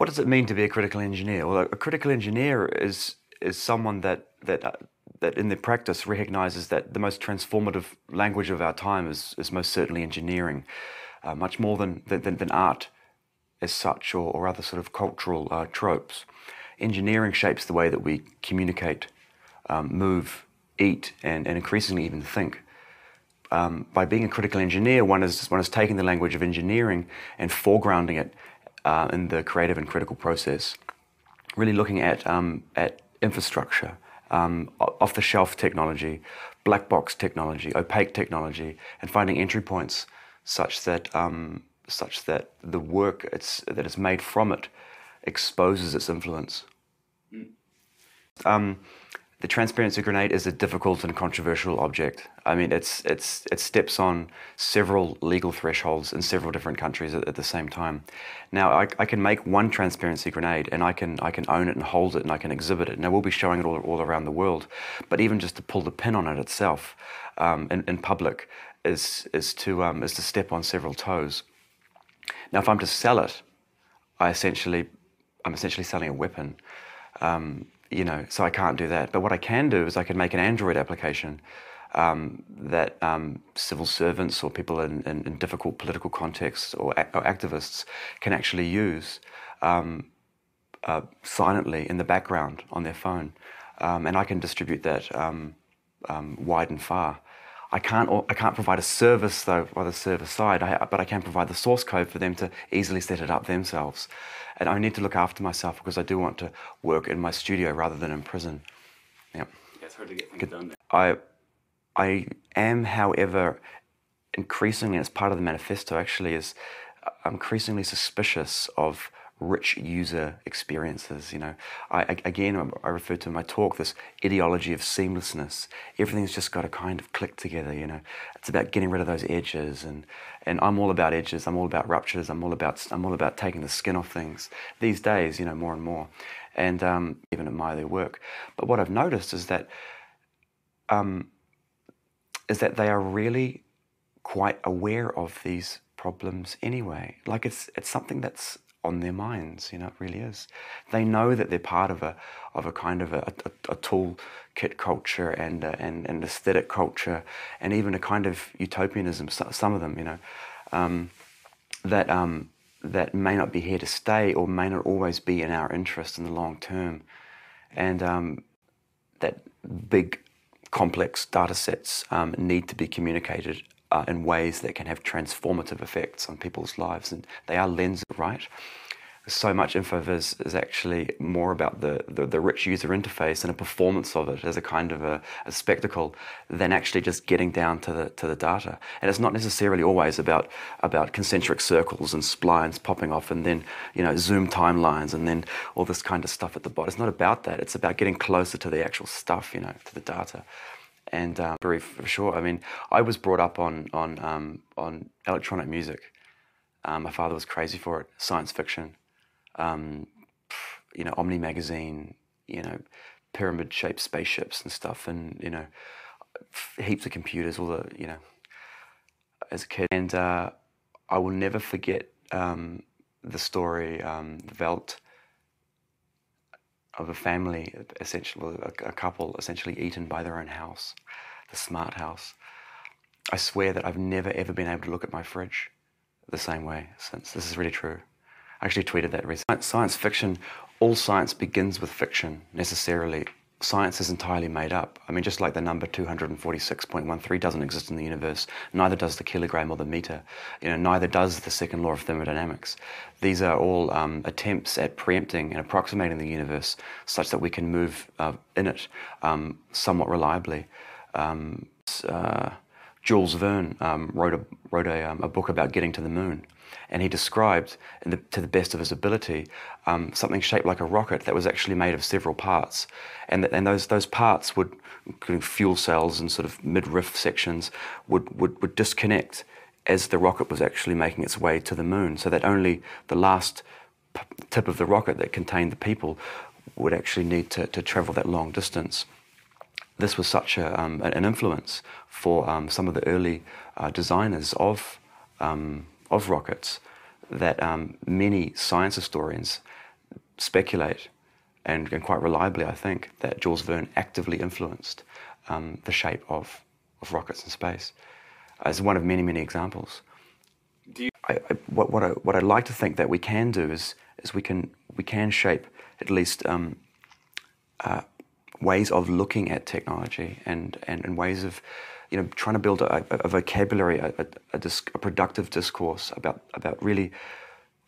what does it mean to be a critical engineer? Well, a critical engineer is is someone that that uh, that in their practice recognizes that the most transformative language of our time is is most certainly engineering, uh, much more than, than than art as such or, or other sort of cultural uh, tropes. Engineering shapes the way that we communicate, um, move, eat, and, and increasingly even think. Um, by being a critical engineer, one is one is taking the language of engineering and foregrounding it uh, in the creative and critical process. Really looking at um, at infrastructure, um, off-the-shelf technology, black box technology, opaque technology, and finding entry points such that um, such that the work it's, that is made from it exposes its influence. Mm. The transparency grenade is a difficult and controversial object. I mean, it's, it's, it steps on several legal thresholds in several different countries at, at the same time. Now, I, I, can make one transparency grenade and I can, I can own it and hold it and I can exhibit it. Now, we'll be showing it all, all around the world. But even just to pull the pin on it itself um, in, in public is, is, to, um, is to step on several toes. Now, if I'm to sell it, I essentially, I'm essentially selling a weapon. Um, you know, so I can't do that. But what I can do is I can make an Android application um, that um, civil servants or people in, in, in difficult political contexts or, or, activists can actually use um, uh, silently in the background on their phone. Um, and I can distribute that um, um, wide and far. I can't, I can't provide a service though by the server side, I, but I can provide the source code for them to easily set it up themselves. And I need to look after myself because I do want to work in my studio rather than in prison. Yeah. it's hard to get things done. There. I, I am, however, increasingly, as part of the manifesto actually, is uh, I'm increasingly suspicious of rich user experiences. You know, I, again, I refer to in my talk this ideology of seamlessness. Everything's just got to kind of click together. You know, it's about getting rid of those edges, and and I'm all about edges. I'm all about ruptures. I'm all about I'm all about taking the skin off things. These days, you know, more and more, and um, even admire their work. But what I've noticed is that um, is that they are really quite aware of these problems anyway. Like it's it's something that's on their minds. You know, it really is. They know that they're part of a of a kind of a, a, a tool kit culture and uh, and and aesthetic culture, and even a kind of utopianism. Some of them, you know, um, that um, that may not be here to stay or may not always be in our interest in the long term, and um, that big complex data sets um, need to be communicated uh, in ways that can have transformative effects on people's lives. And they are lenses, right? So much InfoVis is actually more about the, the, the, rich user interface and a performance of it as a kind of a, a, spectacle than actually just getting down to the, to the data. And it's not necessarily always about, about concentric circles and splines popping off and then, you know, zoom timelines and then all this kind of stuff at the bottom. It's not about that. It's about getting closer to the actual stuff, you know, to the data and um, very for sure. I mean, I was brought up on on um, on electronic music. Um, my father was crazy for it, science fiction, um, you know, Omni magazine, you know, pyramid-shaped spaceships and stuff, and you know, heaps of computers. All the you know, as a kid, and uh, I will never forget um, the story, um, the Veldt of a family, essentially, a, couple essentially eaten by their own house, the smart house. I swear that I've never ever been able to look at my fridge the same way since. This is really true. I actually tweeted that recently. Science fiction, all science begins with fiction necessarily science is entirely made up. I mean, just like the number 246.13 doesn't exist in the universe, neither does the kilogram or the meter. You know, neither does the second law of thermodynamics. These are all um, attempts at preempting and approximating the universe such that we can move uh, in it um, somewhat reliably. Um, uh, Jules Verne um, wrote, a, wrote a, um, a book about getting to the moon and he described, the, to the best of his ability, um, something shaped like a rocket that was actually made of several parts, and and those those parts would, fuel cells and sort of midriff sections, would, would would disconnect as the rocket was actually making its way to the moon, so that only the last tip of the rocket that contained the people would actually need to, to travel that long distance. This was such a, um, an influence for um, some of the early uh, designers of um, of rockets that um, many science historians speculate, and, and quite reliably, I think, that Jules Verne actively influenced um, the shape of, of rockets in space as one of many, many examples. I, I, what, what, I, what I'd like to think that we can do is, is we, can, we can shape at least um, uh, ways of looking at technology and, and, and ways of you know, trying to build a, a vocabulary, a, a, a, productive discourse about, about really,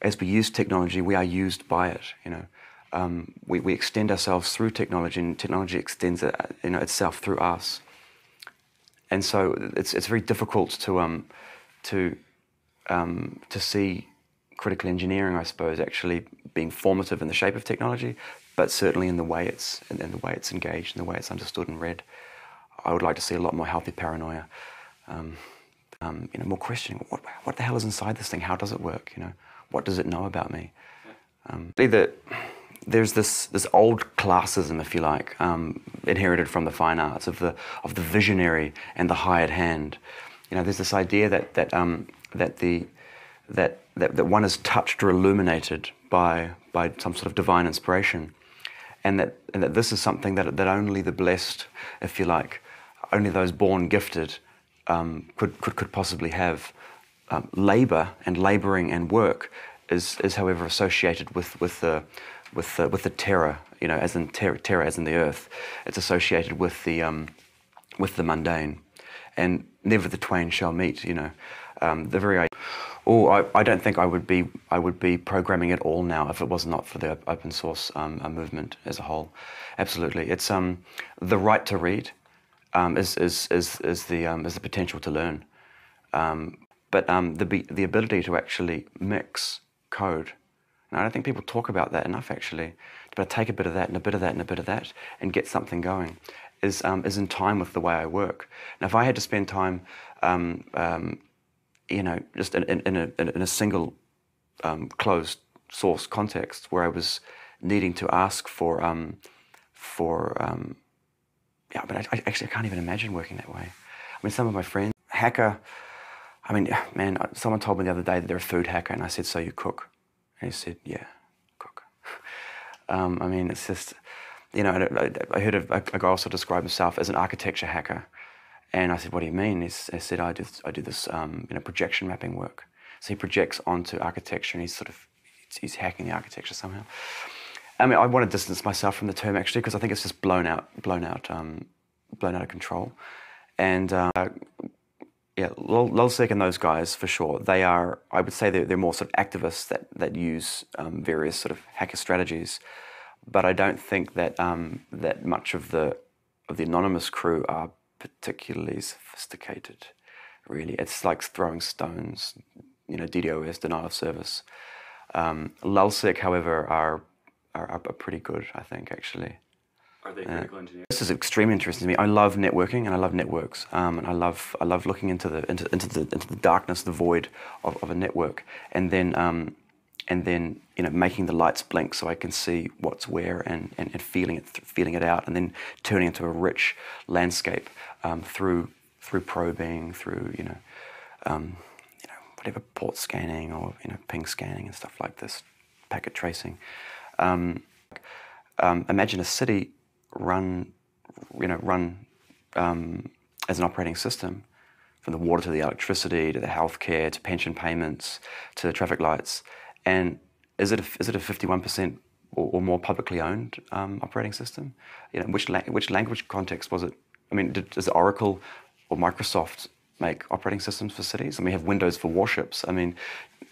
as we use technology, we are used by it. You know, um, we, we extend ourselves through technology, and technology extends it, you know, itself through us. And so it's, it's very difficult to, um, to, um, to see critical engineering, I suppose, actually being formative in the shape of technology, but certainly in the way it's in, the way it's engaged, in the way it's understood and read. I would like to see a lot more healthy paranoia. Um, um, you know, more questioning. What, what the hell is inside this thing? How does it work? You know, what does it know about me? Um, that there's this this old classism, if you like, um, inherited from the fine arts of the of the visionary and the hired hand. You know, there's this idea that that um, that the that, that that one is touched or illuminated by by some sort of divine inspiration, and that and that this is something that that only the blessed, if you like, only those born gifted um, could, could, could possibly have. Um, labor and laboring and work is, is however associated with, with, the, with, the, with the terror, you know, as in ter- terror as in the earth. It's associated with the, um, with the mundane. And never the twain shall meet, you know. Um, the very oh, I, I, don't think I would be I would be programming at all now if it was not for the open source um, movement as a whole. Absolutely, it's um, the right to read um, is, is, is, is, the, um, is the potential to learn. Um, but um, the, the ability to actually mix code. And I don't think people talk about that enough, actually. But take a bit of that and a bit of that and a bit of that and get something going is, um, is in time with the way I work. Now, if I had to spend time, um, you know, just in, in, a, in a single um, closed source context where I was needing to ask for, um, for um, yeah, but I, I, actually I can't even imagine working that way. I mean, some of my friends, hacker, I mean, man, someone told me the other day that they're a food hacker, and I said, so you cook? And he said, yeah, cook. um, I mean, it's just, you know, I, I heard a, a guy also describe himself as an architecture hacker. And I said, what do you mean? He, said, I do, I do this, um, you know, projection mapping work. So he projects onto architecture, and he's sort of, he's hacking the architecture somehow. I mean, I want to distance myself from the term actually because I think it's just blown out, blown out, um, blown out of control. And uh, yeah, Lulzsec and those guys for sure. They are, I would say, they're, they're more sort of activists that that use um, various sort of hacker strategies. But I don't think that um, that much of the of the anonymous crew are particularly sophisticated. Really, it's like throwing stones. You know, DDoS, denial of service. Um, Lulzsec, however, are are, are pretty good, I think, actually. Are they critical uh, engineers? This is extremely interesting to me. I love networking and I love networks, um, and I love I love looking into the into, into the into the darkness, the void of, of a network, and then um, and then you know making the lights blink so I can see what's where and, and, and feeling it feeling it out, and then turning into a rich landscape um, through through probing, through you know. Um, you know, whatever port scanning or you know ping scanning and stuff like this, packet tracing. Um, um, imagine a city run, you know, run um, as an operating system, from the water to the electricity to the healthcare to pension payments to the traffic lights, and is it a, is it a 51% or, or more publicly owned um, operating system? You know, which la- which language context was it? I mean, did, does Oracle or Microsoft make operating systems for cities? Mean, we have Windows for warships. I mean,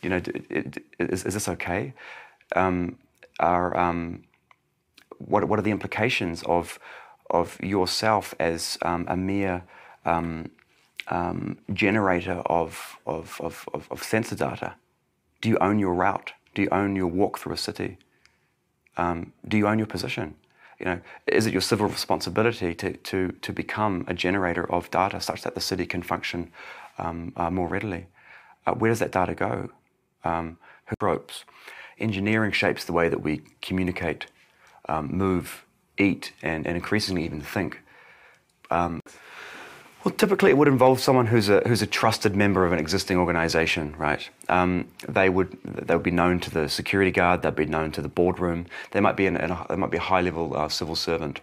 you know, is, is this okay? Um, are um, what, what are the implications of, of yourself as um, a mere um, um, generator of, of, of, of, sensor data? Do you own your route? Do you own your walk through a city? Um, do you own your position? You know, is it your civil responsibility to, to, to become a generator of data such that the city can function um, uh, more readily? Uh, where does that data go? Um, ropes engineering shapes the way that we communicate, um, move, eat, and, and increasingly even think. Well, typically it would involve someone who's a who's a trusted member of an existing organisation, right? Um, they would they would be known to the security guard. They'd be known to the boardroom. They might be in, in a, they might be a high level uh, civil servant.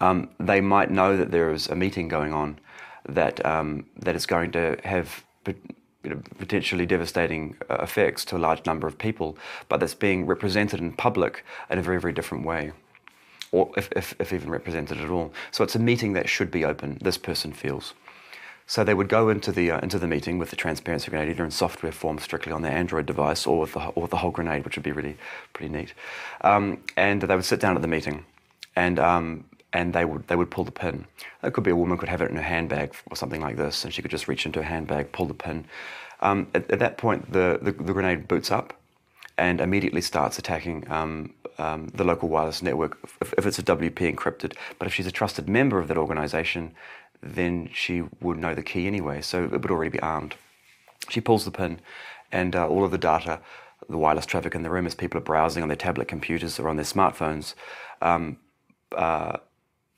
Um, they might know that there is a meeting going on that um, that is going to have you know, potentially devastating uh, effects to a large number of people, but that's being represented in public in a very very different way or if, if, if even represented at all. So it's a meeting that should be open, this person feels. So they would go into the, uh, into the meeting with the transparency grenade either in software form strictly on their Android device or with the, or the whole grenade, which would be really pretty neat. Um, and they would sit down at the meeting and, um, and they would, they would pull the pin. It could be a woman could have it in her handbag or something like this and she could just reach into her handbag, pull the pin. Um, at, at, that point, the, the, the, grenade boots up and immediately starts attacking um, the local wireless network if, if, it's a WEP encrypted. But if she's a trusted member of that organization, then she would know the key anyway, so it would already be armed. She pulls the pin, and uh, all of the data, the wireless traffic in the room as people are browsing on their tablet computers or on their smartphones, um, uh,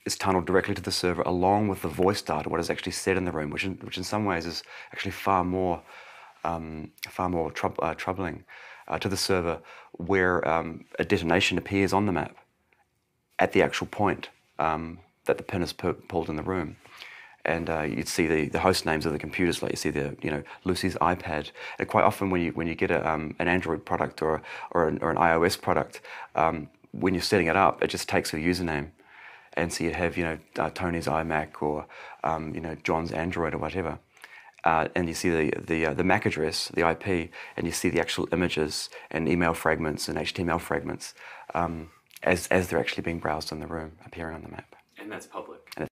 is tunneled directly to the server along with the voice data, what is actually said in the room, which in, which in some ways is actually far more, um, far more uh, troubling uh, to the server where um, a detonation appears on the map at the actual point um, that the pin is pulled in the room. And uh, you'd see the, the host names of the computers, like you see the, you know, Lucy's iPad. And quite often when you, when you get a, um, an Android product or, or, an, or an iOS product, um, when you're setting it up, it just takes a username. And so you'd have, you know, uh, Tony's iMac or, um, you know, John's Android or whatever uh, and you see the, the, uh, the MAC address, the IP, and you see the actual images and email fragments and HTML fragments um, as, as they're actually being browsed in the room, appearing on the map. And that's public. And